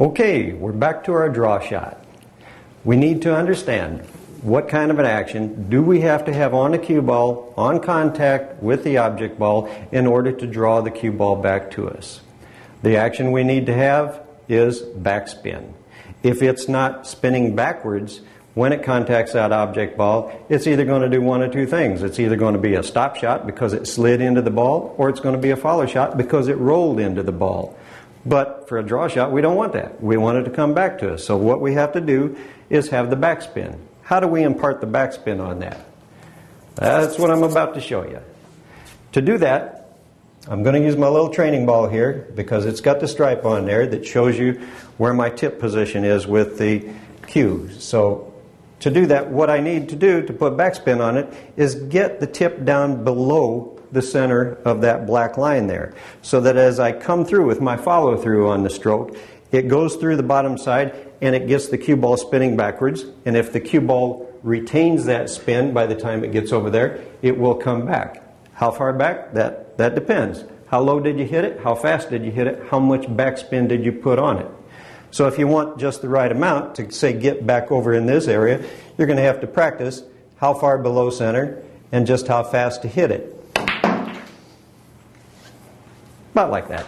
Okay, we're back to our draw shot. We need to understand what kind of an action do we have to have on the cue ball, on contact with the object ball, in order to draw the cue ball back to us. The action we need to have is backspin. If it's not spinning backwards when it contacts that object ball, it's either going to do one of two things. It's either going to be a stop shot because it slid into the ball, or it's going to be a follow shot because it rolled into the ball. But for a draw shot, we don't want that. We want it to come back to us. So what we have to do is have the backspin. How do we impart the backspin on that? That's what I'm about to show you. To do that, I'm going to use my little training ball here because it's got the stripe on there that shows you where my tip position is with the cue. So to do that, what I need to do to put backspin on it is get the tip down below the center of that black line there so that as I come through with my follow through on the stroke, it goes through the bottom side and it gets the cue ball spinning backwards. And if the cue ball retains that spin by the time it gets over there, it will come back. How far back? That, that depends. How low did you hit it? How fast did you hit it? How much backspin did you put on it? So if you want just the right amount to say get back over in this area, you're going to have to practice how far below center and just how fast to hit it. About like that.